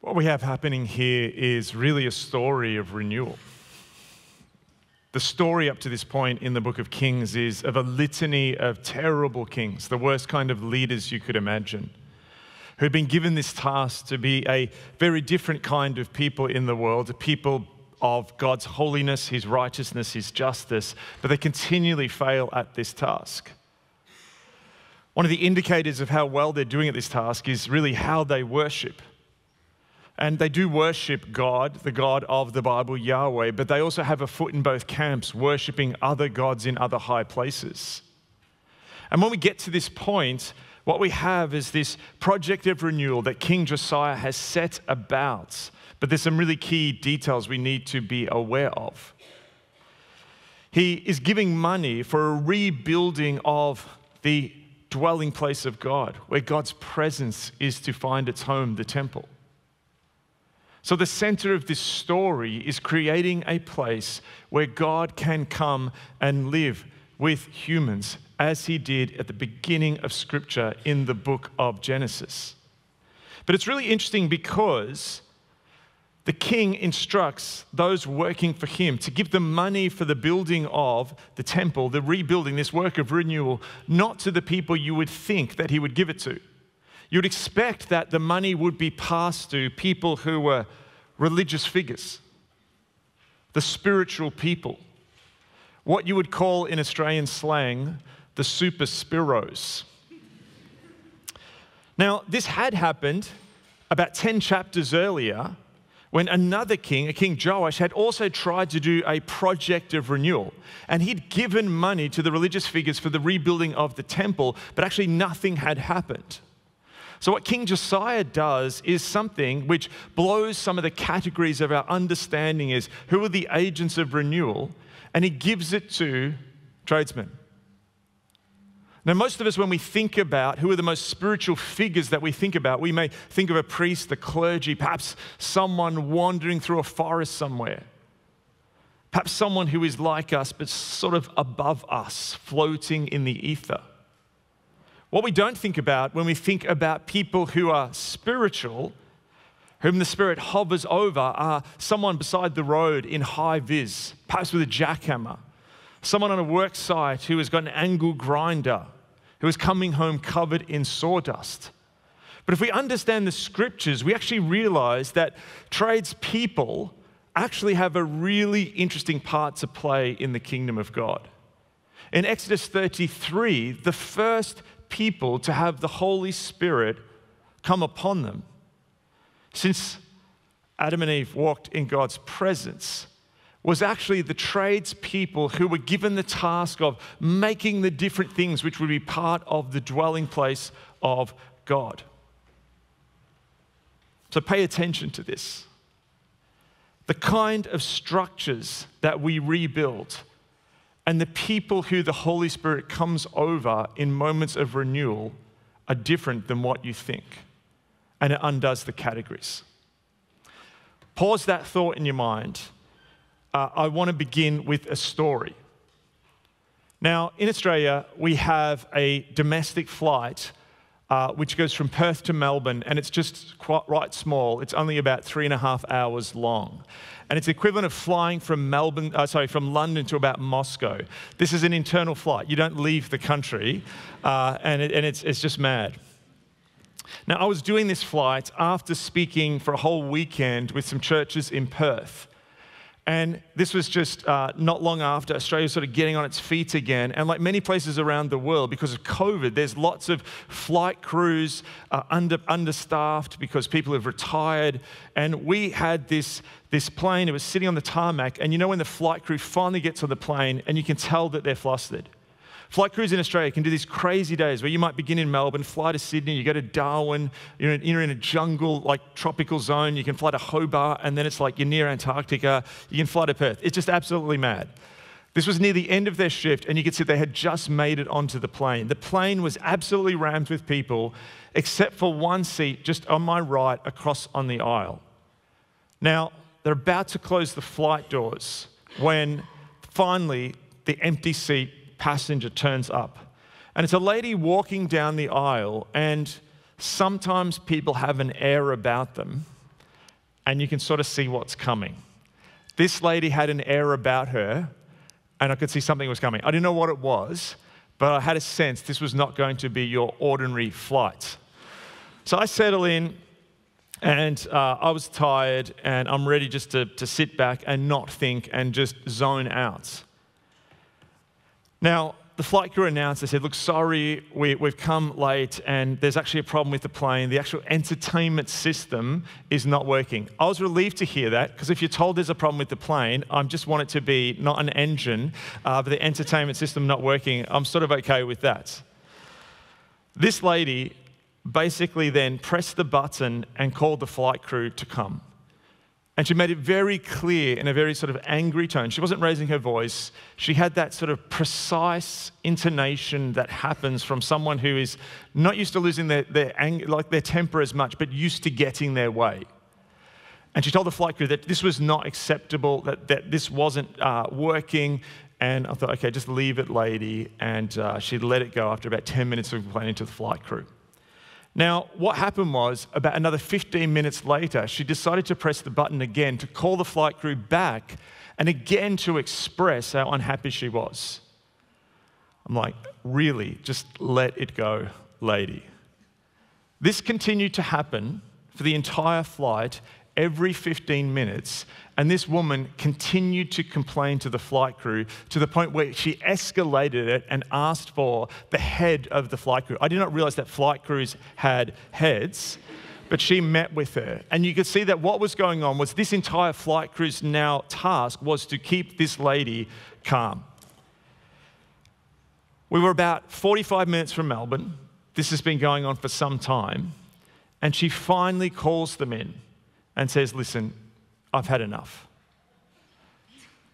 What we have happening here is really a story of renewal. The story up to this point in the book of Kings is of a litany of terrible kings, the worst kind of leaders you could imagine, who'd been given this task to be a very different kind of people in the world, a people of God's holiness, His righteousness, His justice, but they continually fail at this task. One of the indicators of how well they're doing at this task is really how they worship. And they do worship God, the God of the Bible, Yahweh, but they also have a foot in both camps, worshiping other gods in other high places. And when we get to this point, what we have is this project of renewal that King Josiah has set about. But there's some really key details we need to be aware of. He is giving money for a rebuilding of the dwelling place of God, where God's presence is to find its home, the temple. So, the center of this story is creating a place where God can come and live with humans, as he did at the beginning of Scripture in the book of Genesis. But it's really interesting because the king instructs those working for him to give the money for the building of the temple, the rebuilding, this work of renewal, not to the people you would think that he would give it to. You'd expect that the money would be passed to people who were religious figures, the spiritual people, what you would call in Australian slang the super spiros. Now, this had happened about 10 chapters earlier when another king, a King Joash, had also tried to do a project of renewal. And he'd given money to the religious figures for the rebuilding of the temple, but actually nothing had happened. So, what King Josiah does is something which blows some of the categories of our understanding is who are the agents of renewal, and he gives it to tradesmen. Now, most of us, when we think about who are the most spiritual figures that we think about, we may think of a priest, the clergy, perhaps someone wandering through a forest somewhere. Perhaps someone who is like us, but sort of above us, floating in the ether. What we don't think about when we think about people who are spiritual, whom the Spirit hovers over, are someone beside the road in high vis, perhaps with a jackhammer, someone on a work site who has got an angle grinder, who is coming home covered in sawdust. But if we understand the scriptures, we actually realize that tradespeople actually have a really interesting part to play in the kingdom of God. In Exodus 33, the first people to have the Holy Spirit come upon them. Since Adam and Eve walked in God's presence, was actually the tradespeople who were given the task of making the different things which would be part of the dwelling place of God. So pay attention to this. The kind of structures that we rebuild and the people who the Holy Spirit comes over in moments of renewal are different than what you think. And it undoes the categories. Pause that thought in your mind. Uh, I want to begin with a story. Now, in Australia, we have a domestic flight uh, which goes from Perth to Melbourne, and it's just quite right small. It's only about three and a half hours long. And it's equivalent of flying from Melbourne, uh, sorry, from London to about Moscow. This is an internal flight. You don't leave the country, uh, and, it, and it's, it's just mad. Now, I was doing this flight after speaking for a whole weekend with some churches in Perth. And this was just uh, not long after Australia was sort of getting on its feet again. And like many places around the world, because of COVID, there's lots of flight crews uh, under, understaffed because people have retired. And we had this, this plane, it was sitting on the tarmac. And you know when the flight crew finally gets on the plane and you can tell that they're flustered? Flight crews in Australia can do these crazy days where you might begin in Melbourne, fly to Sydney, you go to Darwin, you're in, you're in a jungle, like tropical zone, you can fly to Hobart, and then it's like you're near Antarctica, you can fly to Perth. It's just absolutely mad. This was near the end of their shift, and you could see they had just made it onto the plane. The plane was absolutely rammed with people, except for one seat just on my right across on the aisle. Now, they're about to close the flight doors when finally the empty seat passenger turns up. And it's a lady walking down the aisle, and sometimes people have an air about them and you can sort of see what's coming. This lady had an air about her, and I could see something was coming. I didn't know what it was, but I had a sense this was not going to be your ordinary flight. So I settle in, and uh, I was tired, and I'm ready just to, to sit back and not think and just zone out. Now, the flight crew announced, they said, Look, sorry, we, have come late and there's actually a problem with the plane. The actual entertainment system is not working. I was relieved to hear that because if you're told there's a problem with the plane, I just want it to be not an engine, uh, but the entertainment system not working. I'm sort of okay with that. This lady basically then pressed the button and called the flight crew to come. And she made it very clear in a very sort of angry tone. She wasn't raising her voice. She had that sort of precise intonation that happens from someone who is not used to losing their, their, like their temper as much, but used to getting their way. And she told the flight crew that this was not acceptable, that, that this wasn't uh, working. And I thought, okay, just leave it, lady. And uh, she let it go after about 10 minutes of complaining to the flight crew. Now, what happened was about another 15 minutes later, she decided to press the button again to call the flight crew back and again to express how unhappy she was. I'm like, really, just let it go, lady. This continued to happen for the entire flight every 15 minutes. And this woman continued to complain to the flight crew to the point where she escalated it and asked for the head of the flight crew. I did not realize that flight crews had heads, but she met with her. And you could see that what was going on was this entire flight crew's now task was to keep this lady calm. We were about 45 minutes from Melbourne. This has been going on for some time. And she finally calls them in and says, Listen, I've had enough.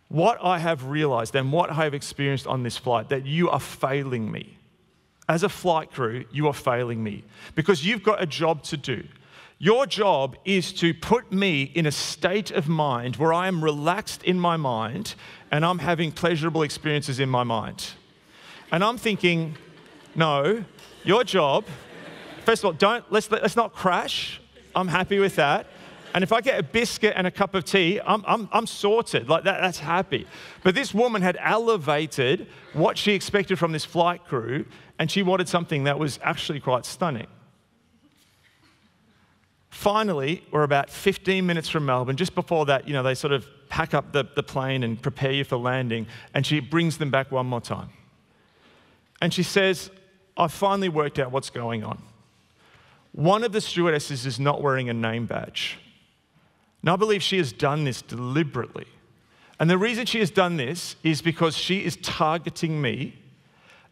What I have realized and what I have experienced on this flight, that you are failing me. As a flight crew, you are failing me because you've got a job to do. Your job is to put me in a state of mind where I am relaxed in my mind and I'm having pleasurable experiences in my mind. And I'm thinking, no, your job, first of all, don't, let's, let's not crash. I'm happy with that. And if I get a biscuit and a cup of tea, I'm, I'm, I'm sorted. Like that, that's happy. But this woman had elevated what she expected from this flight crew, and she wanted something that was actually quite stunning. Finally, we're about 15 minutes from Melbourne. Just before that, you know, they sort of pack up the, the plane and prepare you for landing, and she brings them back one more time. And she says, I've finally worked out what's going on. One of the stewardesses is not wearing a name badge. Now, I believe she has done this deliberately. And the reason she has done this is because she is targeting me,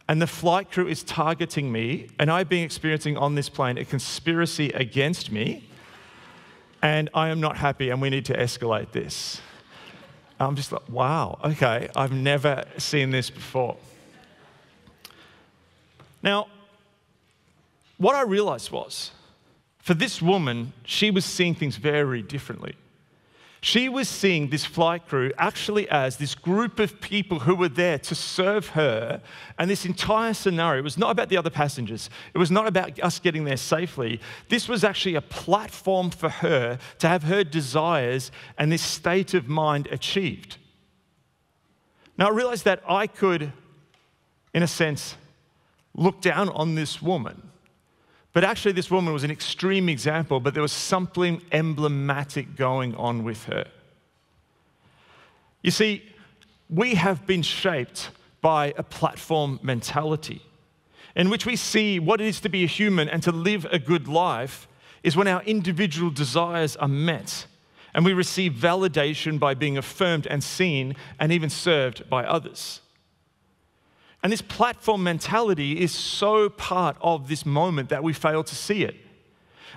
and the flight crew is targeting me, and I've been experiencing on this plane a conspiracy against me, and I am not happy, and we need to escalate this. I'm just like, wow, okay, I've never seen this before. Now, what I realized was, for this woman, she was seeing things very differently. She was seeing this flight crew actually as this group of people who were there to serve her. And this entire scenario was not about the other passengers, it was not about us getting there safely. This was actually a platform for her to have her desires and this state of mind achieved. Now, I realized that I could, in a sense, look down on this woman but actually, this woman was an extreme example, but there was something emblematic going on with her. You see, we have been shaped by a platform mentality in which we see what it is to be a human and to live a good life is when our individual desires are met and we receive validation by being affirmed and seen and even served by others. And this platform mentality is so part of this moment that we fail to see it.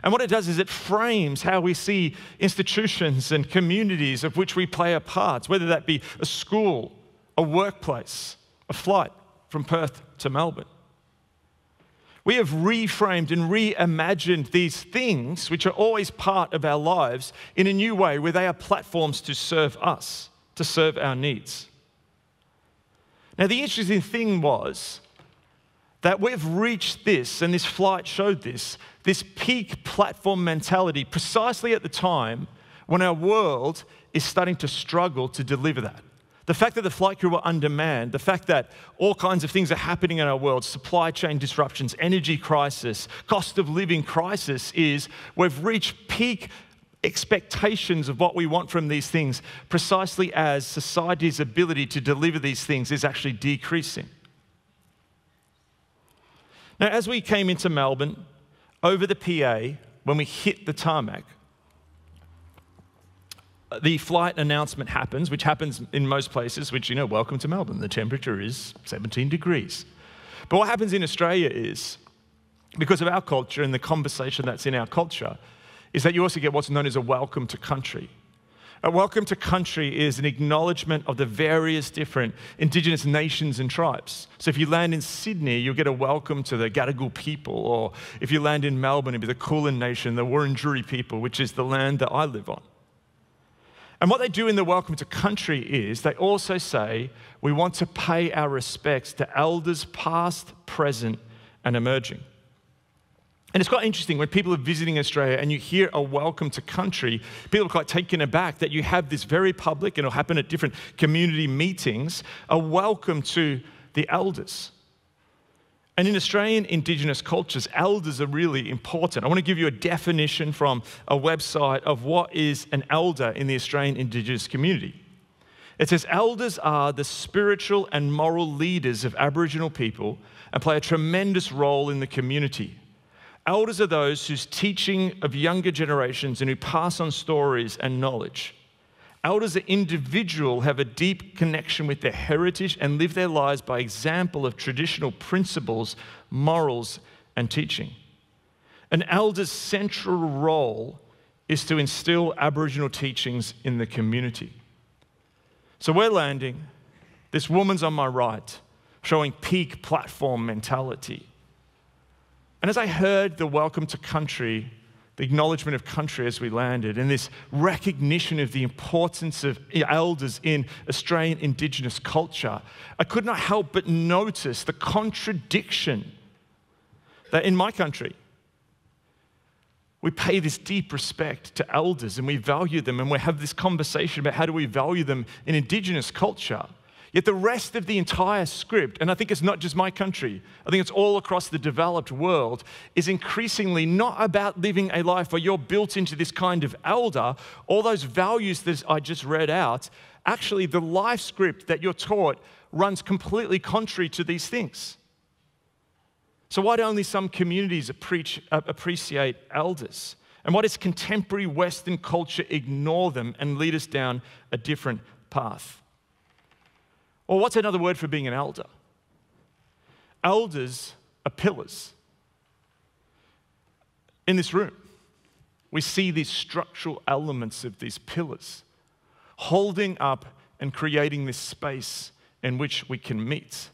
And what it does is it frames how we see institutions and communities of which we play a part, whether that be a school, a workplace, a flight from Perth to Melbourne. We have reframed and reimagined these things, which are always part of our lives, in a new way where they are platforms to serve us, to serve our needs. Now, the interesting thing was that we've reached this, and this flight showed this, this peak platform mentality precisely at the time when our world is starting to struggle to deliver that. The fact that the flight crew are undermanned, the fact that all kinds of things are happening in our world supply chain disruptions, energy crisis, cost of living crisis is we've reached peak expectations of what we want from these things precisely as society's ability to deliver these things is actually decreasing. Now, as we came into Melbourne over the PA, when we hit the tarmac, the flight announcement happens, which happens in most places, which, you know, welcome to Melbourne. The temperature is 17 degrees. But what happens in Australia is, because of our culture and the conversation that's in our culture, is that you also get what's known as a welcome to country. A welcome to country is an acknowledgement of the various different indigenous nations and tribes. So if you land in Sydney, you'll get a welcome to the Gadigal people, or if you land in Melbourne, it'll be the Kulin Nation, the Wurundjeri people, which is the land that I live on. And what they do in the Welcome to Country is they also say, we want to pay our respects to elders past, present, and emerging. And it's quite interesting when people are visiting Australia and you hear a welcome to country, people are quite taken aback that you have this very public, and it'll happen at different community meetings, a welcome to the elders. And in Australian Indigenous cultures, elders are really important. I want to give you a definition from a website of what is an elder in the Australian Indigenous community. It says, Elders are the spiritual and moral leaders of Aboriginal people and play a tremendous role in the community. Elders are those whose teaching of younger generations and who pass on stories and knowledge. Elders are individual, have a deep connection with their heritage, and live their lives by example of traditional principles, morals, and teaching. An elder's central role is to instill Aboriginal teachings in the community. So we're landing. This woman's on my right, showing peak platform mentality. And as I heard the welcome to country the acknowledgement of country as we landed, and this recognition of the importance of elders in Australian Indigenous culture, I could not help but notice the contradiction that in my country, we pay this deep respect to elders and we value them, and we have this conversation about how do we value them in Indigenous culture. Yet the rest of the entire script, and I think it's not just my country, I think it's all across the developed world, is increasingly not about living a life where you're built into this kind of elder, all those values that I just read out. Actually, the life script that you're taught runs completely contrary to these things. So, why do only some communities uh, appreciate elders? And why does contemporary Western culture ignore them and lead us down a different path? Or what's another word for being an elder? Elders are pillars. In this room, we see these structural elements of these pillars holding up and creating this space in which we can meet.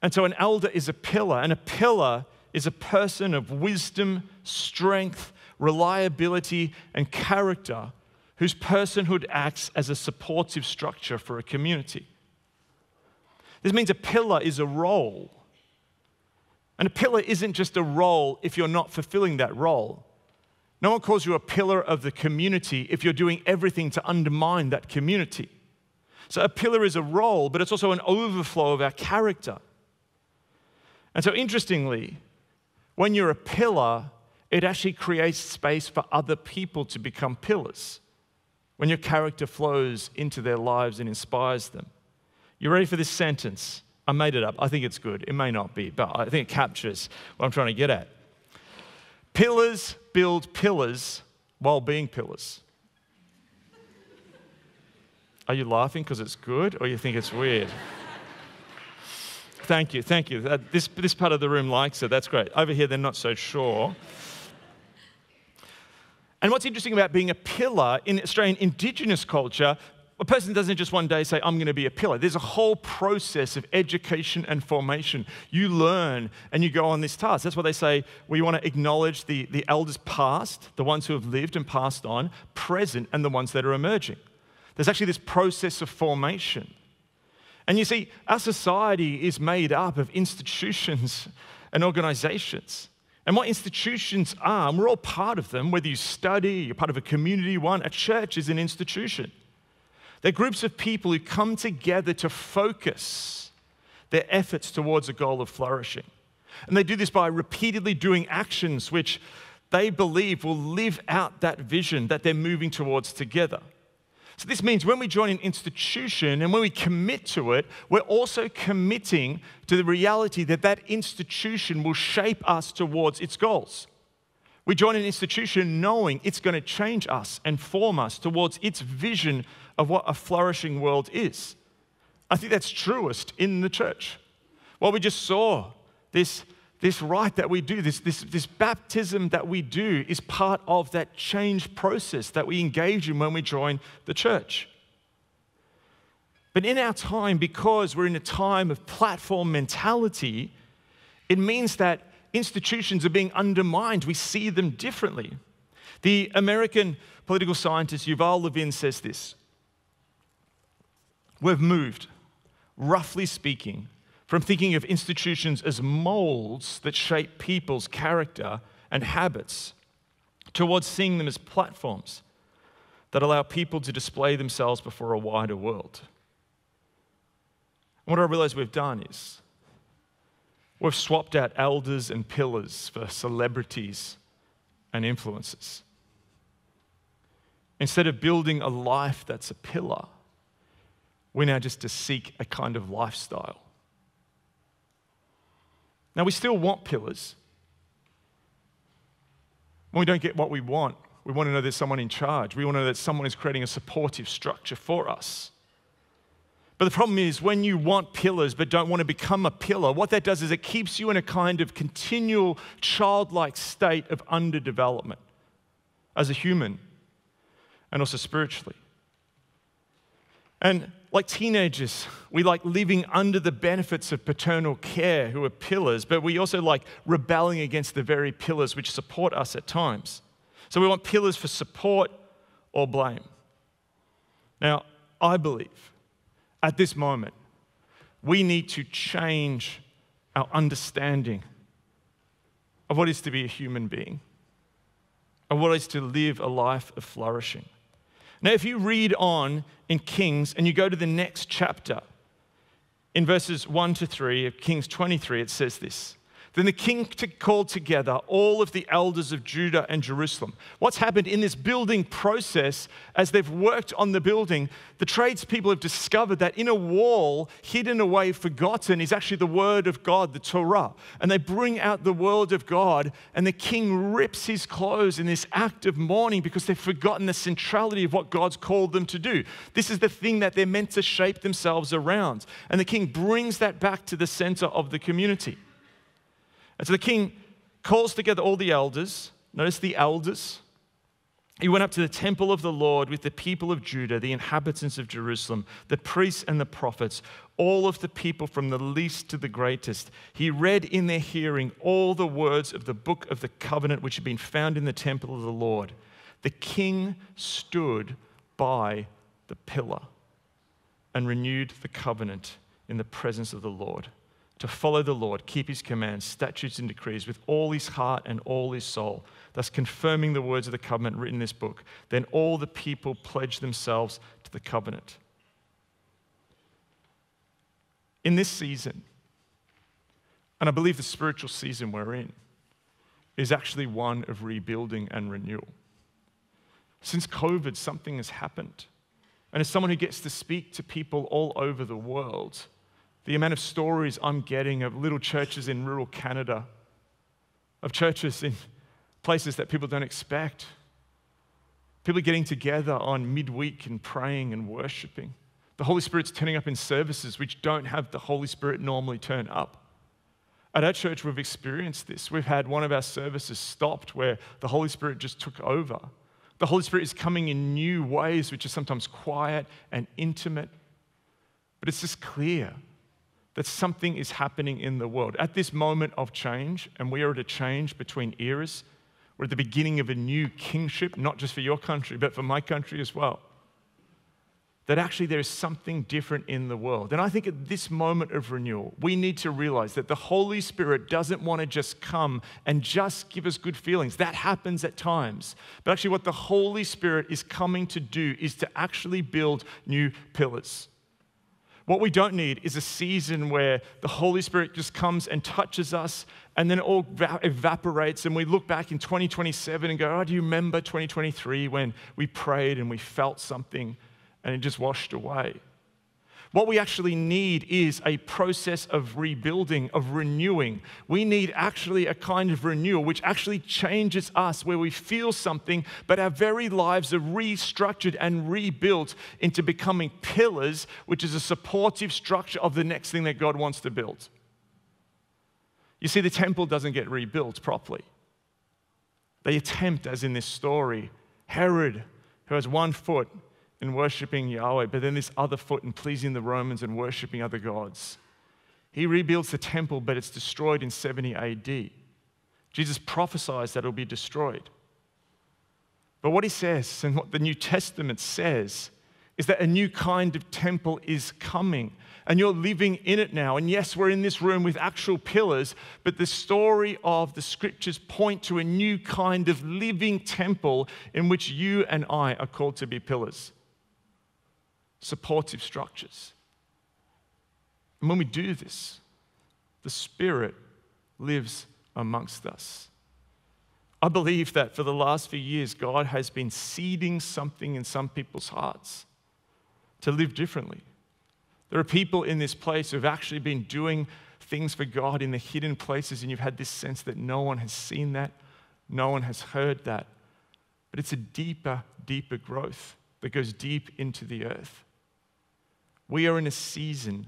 And so, an elder is a pillar, and a pillar is a person of wisdom, strength, reliability, and character whose personhood acts as a supportive structure for a community. This means a pillar is a role. And a pillar isn't just a role if you're not fulfilling that role. No one calls you a pillar of the community if you're doing everything to undermine that community. So a pillar is a role, but it's also an overflow of our character. And so, interestingly, when you're a pillar, it actually creates space for other people to become pillars when your character flows into their lives and inspires them. You ready for this sentence? I made it up. I think it's good. It may not be, but I think it captures what I'm trying to get at. Pillars build pillars while being pillars. Are you laughing because it's good or you think it's weird? thank you, thank you. This, this part of the room likes it. That's great. Over here, they're not so sure. And what's interesting about being a pillar in Australian Indigenous culture, a person doesn't just one day say, I'm going to be a pillar. There's a whole process of education and formation. You learn and you go on this task. That's why they say we want to acknowledge the, the elders past, the ones who have lived and passed on, present, and the ones that are emerging. There's actually this process of formation. And you see, our society is made up of institutions and organizations. And what institutions are, and we're all part of them, whether you study, you're part of a community one, a church is an institution. They're groups of people who come together to focus their efforts towards a goal of flourishing. And they do this by repeatedly doing actions which they believe will live out that vision that they're moving towards together. So, this means when we join an institution and when we commit to it, we're also committing to the reality that that institution will shape us towards its goals. We join an institution knowing it's going to change us and form us towards its vision of what a flourishing world is. I think that's truest in the church. What we just saw, this this rite that we do, this, this, this baptism that we do, is part of that change process that we engage in when we join the church. But in our time, because we're in a time of platform mentality, it means that institutions are being undermined. We see them differently. The American political scientist Yuval Levin says this We've moved, roughly speaking, from thinking of institutions as molds that shape people's character and habits towards seeing them as platforms that allow people to display themselves before a wider world. And what I realize we've done is we've swapped out elders and pillars for celebrities and influences. Instead of building a life that's a pillar, we now just to seek a kind of lifestyle now, we still want pillars. When we don't get what we want, we want to know there's someone in charge. We want to know that someone is creating a supportive structure for us. But the problem is when you want pillars but don't want to become a pillar, what that does is it keeps you in a kind of continual childlike state of underdevelopment as a human and also spiritually. And like teenagers, we like living under the benefits of paternal care, who are pillars, but we also like rebelling against the very pillars which support us at times. So we want pillars for support or blame. Now, I believe at this moment, we need to change our understanding of what is to be a human being, of what is to live a life of flourishing. Now, if you read on in Kings and you go to the next chapter, in verses 1 to 3 of Kings 23, it says this then the king called together all of the elders of Judah and Jerusalem. What's happened in this building process, as they've worked on the building, the tradespeople have discovered that in a wall, hidden away, forgotten, is actually the word of God, the Torah. And they bring out the word of God, and the king rips his clothes in this act of mourning because they've forgotten the centrality of what God's called them to do. This is the thing that they're meant to shape themselves around. And the king brings that back to the center of the community. And so the king calls together all the elders. Notice the elders. He went up to the temple of the Lord with the people of Judah, the inhabitants of Jerusalem, the priests and the prophets, all of the people from the least to the greatest. He read in their hearing all the words of the book of the covenant which had been found in the temple of the Lord. The king stood by the pillar and renewed the covenant in the presence of the Lord to follow the Lord, keep his commands, statutes, and decrees with all his heart and all his soul, thus confirming the words of the covenant written in this book. Then all the people pledged themselves to the covenant. In this season, and I believe the spiritual season we're in, is actually one of rebuilding and renewal. Since COVID, something has happened. And as someone who gets to speak to people all over the world, the amount of stories I'm getting of little churches in rural Canada, of churches in places that people don't expect, people getting together on midweek and praying and worshiping. The Holy Spirit's turning up in services which don't have the Holy Spirit normally turn up. At our church, we've experienced this. We've had one of our services stopped where the Holy Spirit just took over. The Holy Spirit is coming in new ways, which are sometimes quiet and intimate. But it's just clear that something is happening in the world. At this moment of change, and we are at a change between eras, we're at the beginning of a new kingship, not just for your country, but for my country as well. that actually there is something different in the world. And I think at this moment of renewal, we need to realize that the Holy Spirit doesn't want to just come and just give us good feelings. That happens at times. But actually, what the Holy Spirit is coming to do is to actually build new pillars. What we don't need is a season where the Holy Spirit just comes and touches us and then it all evaporates and we look back in 2027 and go, Oh, do you remember 2023 when we prayed and we felt something? and it just washed away. What we actually need is a process of rebuilding, of renewing. We need actually a kind of renewal which actually changes us, where we feel something, but our very lives are restructured and rebuilt into becoming pillars, which is a supportive structure of the next thing that God wants to build. You see, the temple doesn't get rebuilt properly. They attempt, as in this story, Herod, who has one foot in worshiping Yahweh, but then this other foot in pleasing the Romans and worshiping other gods. He rebuilds the temple, but it's destroyed in 70 AD. Jesus prophesies that it'll be destroyed. But what he says, and what the New Testament says, is that a new kind of temple is coming and you're living in it now. And yes, we're in this room with actual pillars, but the story of the scriptures point to a new kind of living temple in which you and I are called to be pillars supportive structures. And when we do this, the Spirit lives amongst us. I believe that for the last few years, God has been seeding something in some people's hearts to live differently. There are people in this place who've actually been doing things for God in the hidden places, and you've had this sense that no one has seen that, no one has heard that. But it's a deeper, deeper growth that goes deep into the earth. We are in a season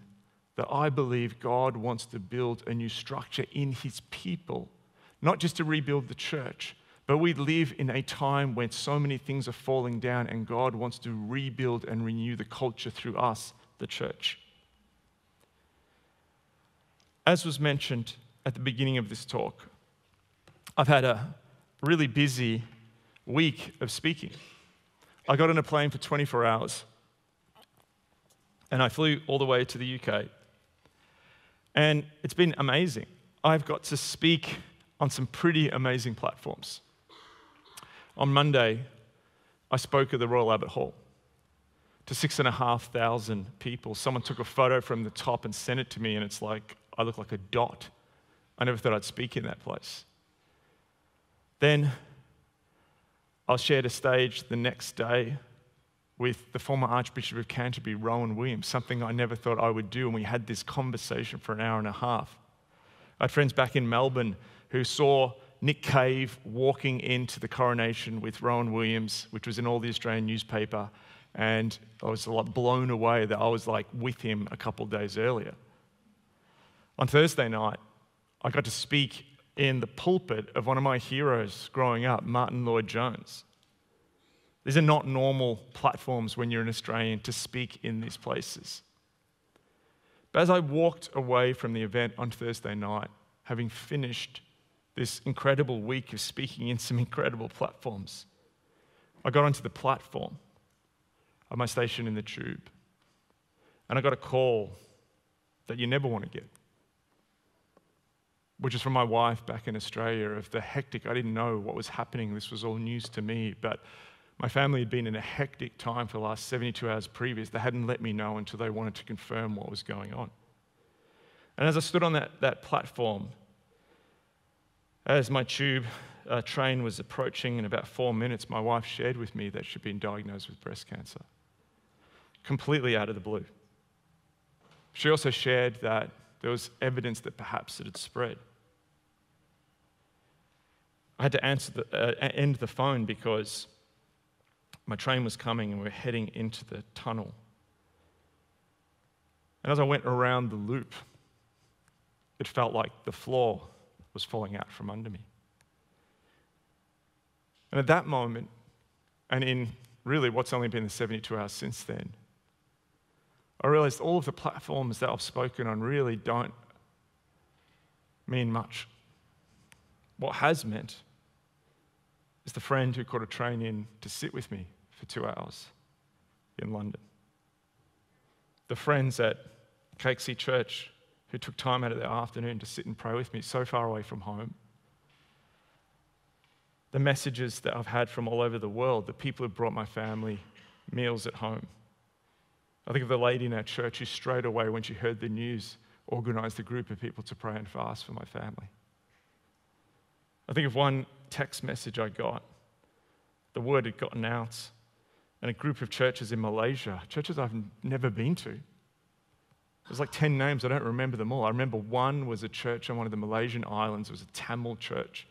that I believe God wants to build a new structure in his people, not just to rebuild the church, but we live in a time when so many things are falling down and God wants to rebuild and renew the culture through us, the church. As was mentioned at the beginning of this talk, I've had a really busy week of speaking. I got on a plane for 24 hours and I flew all the way to the UK. And it's been amazing. I've got to speak on some pretty amazing platforms. On Monday, I spoke at the Royal Albert Hall to six and a half thousand people. Someone took a photo from the top and sent it to me, and it's like I look like a dot. I never thought I'd speak in that place. Then I shared a stage the next day with the former Archbishop of Canterbury, Rowan Williams, something I never thought I would do. And we had this conversation for an hour and a half. I had friends back in Melbourne who saw Nick Cave walking into the coronation with Rowan Williams, which was in all the Australian newspaper. And I was like blown away that I was like with him a couple of days earlier. On Thursday night, I got to speak in the pulpit of one of my heroes growing up, Martyn Lloyd-Jones. These are not normal platforms when you're an Australian to speak in these places. But as I walked away from the event on Thursday night, having finished this incredible week of speaking in some incredible platforms, I got onto the platform of my station in the tube. And I got a call that you never want to get, which is from my wife back in Australia of the hectic. I didn't know what was happening. This was all news to me. But my family had been in a hectic time for the last 72 hours previous. They hadn't let me know until they wanted to confirm what was going on. And as I stood on that, that platform, as my tube uh, train was approaching in about four minutes, my wife shared with me that she'd been diagnosed with breast cancer, completely out of the blue. She also shared that there was evidence that perhaps it had spread. I had to answer the, uh, end the phone because my train was coming and we were heading into the tunnel. And as I went around the loop, it felt like the floor was falling out from under me. And at that moment, and in really what's only been the 72 hours since then, I realized all of the platforms that I've spoken on really don't mean much. What has meant is the friend who caught a train in to sit with me for two hours in London. the friends at Cakesy Church who took time out of their afternoon to sit and pray with me so far away from home. The messages that I've had from all over the world, the people who brought my family meals at home. I think of the lady in our church who straight away, when she heard the news, organized a group of people to pray and fast for my family. I think of one text message I got. The word had gotten out, and a group of churches in Malaysia, churches I've never been to, there's like 10 names, I don't remember them all. I remember one was a church on one of the Malaysian islands, it was a Tamil church.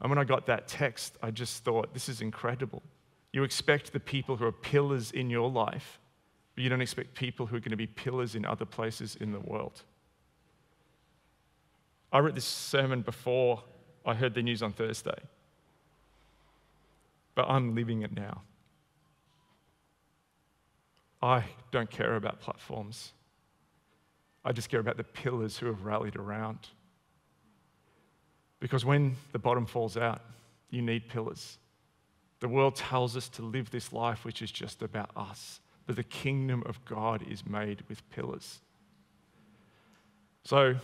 And when I got that text, I just thought, this is incredible. You expect the people who are pillars in your life, but you don't expect people who are going to be pillars in other places in the world. I wrote this sermon before I heard the news on Thursday, but I'm living it now. I don't care about platforms. I just care about the pillars who have rallied around. Because when the bottom falls out, you need pillars. The world tells us to live this life which is just about us, but the kingdom of God is made with pillars. So,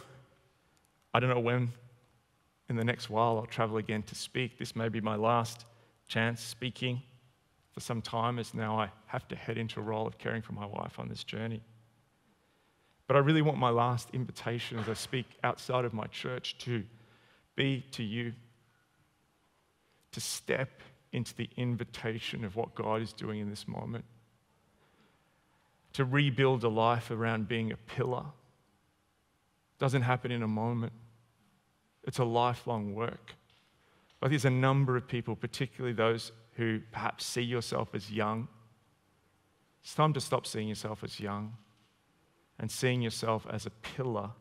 I don't know when in the next while I'll travel again to speak. This may be my last chance speaking for some time, as now I have to head into a role of caring for my wife on this journey. But I really want my last invitation as I speak outside of my church to be to you, to step into the invitation of what God is doing in this moment, to rebuild a life around being a pillar. Doesn't happen in a moment, it's a lifelong work. But there's a number of people, particularly those who perhaps see yourself as young. It's time to stop seeing yourself as young and seeing yourself as a pillar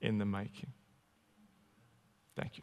in the making. Thank you.